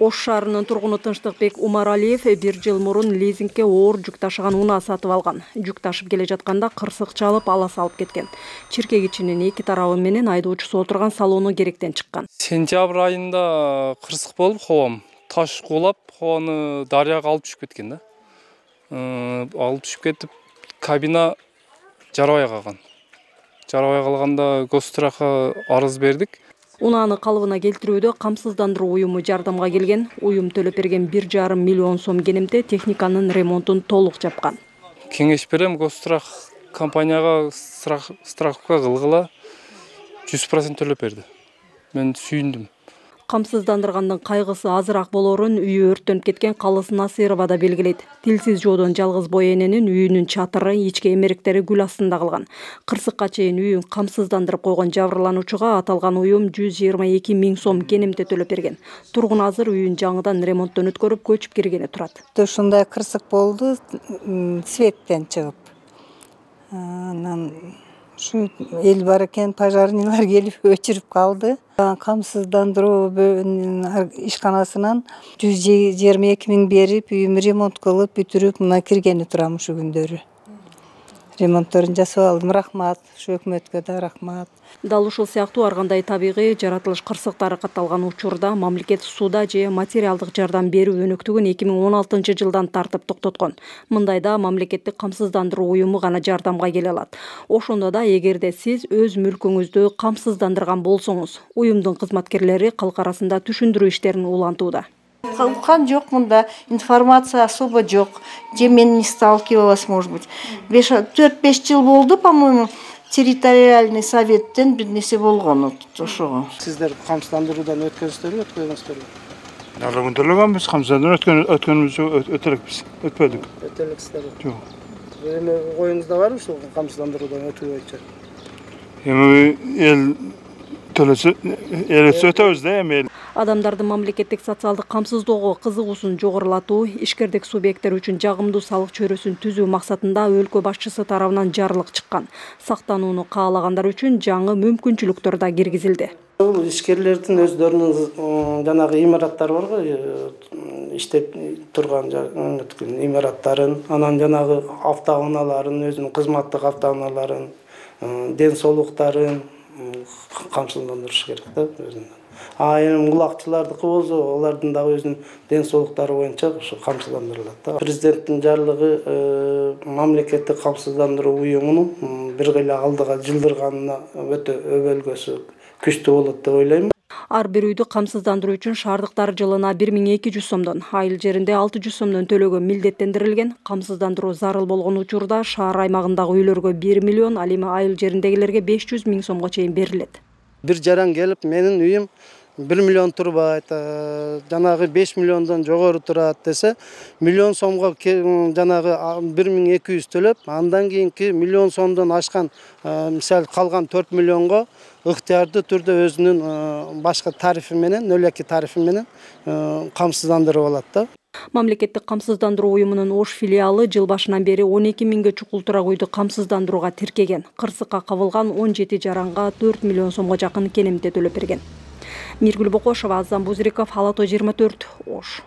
ош шаарынын тургуну тынчтыкбек умаралиев бир жыл мурун лизингке оор жүк ташыган унаа сатып алган. Жүк ташып келе жатканда кырсык чалып ала салып кеткен. Чиркегичинин эки тарабы менен айдоочусу отурган салону керектен чыккан. Сентябрь айында кырсык болуп хобом таш куулап хобону дарыяга алып түшүп кеткен да. Э, алып түшүп кетип кабина жарабай калган. Жарабай калганда госстрахка арыз бердик унааны калыбына келтирүүдө камсыздандыруу уюму жардамга келген. Уюм төлөп берген бир жарым миллион сом кенемте техниканын ремонтун толук жапкан кеңеш берем госстрах компанияга страховка жүз процент төлөп берди мен сүйүндүм камсыздандыргандын кайгысы азыраак болоорун үйү өрттөнүп кеткен калыс насырова да белгилейт. Тилсиз жоодон жалгыз бой эненин үйүнүн чатыры ички эмеректери күл астында калган. Кырсыкка чейин үйүн камсыздандырып койгон жабырлануучуга аталган уюм жүз жыйырма эки миң сом кенемте төлөп берген. Тургун азыр үйүн жаңыдан ремонттон өткөрүп көчүп киргени турат. Ушундай кырсык болду светтен чыгып. Анан ушу эл бар экен пожарныйлар келип өчүрүп калды. Камсыздандыруу ишканасынан жүз жыйырма эки миң берип үйүмдү ремонт кылып бүтүрүп мына киргени турам ушул күндөрү ремонтторун жасап алдым. Рахмат ушу өкмөткө да рахмат. Дал ушул сыяктуу ар кандай табигый жаратылыш кырсыктары катталган учурда мамлекет сууда же материалдык жардам берүү өнөктүгүн эки миң он алтынчы жылдан тартып токтоткон. Мындайда мамлекеттик камсыздандыруу уюму гана жардамга келе алат. Ошондо да эгерде сиз өз мүлкүңүздү камсыздандырган болсоңуз уюмдун кызматкерлери калк арасында түшүндүрүү иштерин улантууда уккан жокмун да информация особо жок. Же мен не сталкивалась может быть. Беш төрт беш жыл болду по моему территориальный советтен бир нерсе болгон ошого. Сиздер камсыздандыруудан өткөнсүздөрбү өтпөгөнсүздөрбү ар күндө эле камсыздандыруу өткөнүбүз өтө элекпиз өтпөдүк. Өтө элексиздер э эми оюңузда барбы ушул камсыздандыруудан өтүү боюнча? Эми эл төлөсө элесе өтөбүз да эми адамдардын мамлекеттик социалдык камсыздоого кызыгуусун жогорулатуу ишкердик субъекттер үчүн жагымдуу салык чөйрөсүн түзүү максатында өлкө башчысы тарабынан жарлык чыккан. Сактанууну каалагандар үчүн жаңы мүмкүнчүлүктөр да киргизилди. Бул ишкерлердин өздөрүнүн жанагы имараттары барго иштеп турган имараттарын анан жанагы автоунааларын өзүнүн кызматтык автоунааларын ден соолуктарын камсыздандырыш керек да а эми улакчылардыкы болсо алардын дагы өзүнүн ден соолуктары боюнча ушу камсыздандырылат да. Президенттин жарлыгы э, мамлекеттик камсыздандыруу уюмунун бир кыйла алдыга жылдырганына өтө өбөлгөсү күчтүү болот деп ойлойм. Ар бир үйдү камсыздандыруу үчүн шаардыктар жылына бир миң эки жүз сомдон айыл жеринде алты жүз сомдон төлөөгө милдеттендирилген камсыздандыруу зарыл болгон учурда шаар аймагындагы үйлөргө бир миллион ал эми айыл жериндегилерге беш жүз миң сомго чейин берилет бир жаран келип менин үйүм бир миллион турбайт жанагы беш миллиондон жогору турат десе миллион сомго жанагы бир миң эки жүз төлөп андан кийинки миллион сомдон ашкан мисалы калган төрт миллионго ыктыярдуу түрдө өзүнүн э, башка тарифи менен нөл эки тарифи менен камсыздандырып алат да мамлекеттик камсыздандыруу уюмунун ош филиалы жыл башынан бери он эки миңге чукултураак үйдү камсыздандырууга тиркеген. Кырсыкка кабылган он жети жаранга төрт миллион сомго жакын кенемте төлөп берген. Миргүл бокошова азан бузриков ала тоо жыйырма төрт ош